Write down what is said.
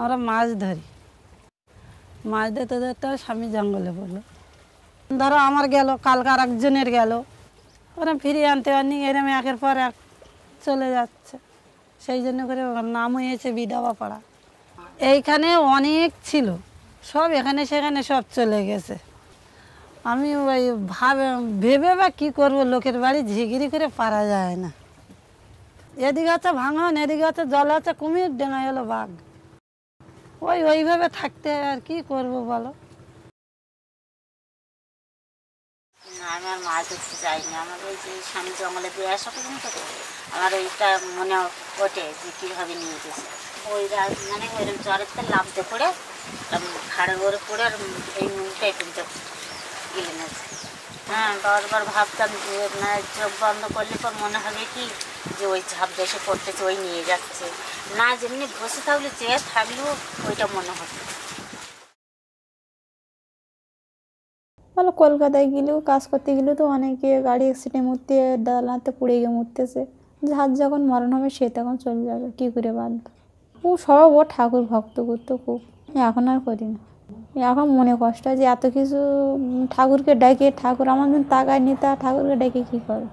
আমরা মাছ ধরি। মাছ ধরতে ধরতে স্বামী জঙ্গলে পড়ল। ধরো আমার গেল, কালকে আর একজনের গেল। ওরা ফিরিয়ে আনতে পারেনি, এরম একের পর এক চলে যাচ্ছে। সেই জন্য করে নাম হয়েছে বিধবা পাড়া। এইখানে অনেক ছিল, সব এখানে সেখানে সব চলে গেছে। আমি ওই ভাবে, ভেবে বা কী করব, লোকের বাড়ি ঝিগিরি করে পারা যায় না। এদিকে আছে ভাঙন, এদিকে আছে জল আছে কুমির ডেঙাই হলো বাঘ। ওই ওইভাবে থাকতে আর কি করব বলো? আমি আর মাছ ধরতে আমার ওই যে স্বামী জঙ্গলে আমার ওইটা মনে ওঠে যে কীভাবে নিয়ে গেছে। ওই মানে ওইরকম পড়ে আর এই হ্যাঁ বারবার ভাবতাম যে চোখ বন্ধ করলে পর মনে হবে কি যে ওই ঝাপ দেশে পড়তেছে, ওই নিয়ে যাচ্ছে। না যেমনি বসে থাকলে চেয়ে থাকলেও ওইটা মনে হতো ভালো কলকাতায় গেলেও, কাজ করতে গেলেও তো অনেকে গাড়ি অ্যাক্সিডেন্ট মরতে দালাতে পুড়ে গিয়ে মরতেছে। যার যখন মরণ হবে, সে তখন চলে যাবে। কী করে বাঁধব? ও সব ও ঠাকুর ভক্ত করতো খুব। এখন আর করি না। এখন মনে কষ্ট হয় যে এত কিছু ঠাকুরকে ডেকে, ঠাকুর আমার জন্য তাকায় তা ঠাকুরকে ডেকে কী করে?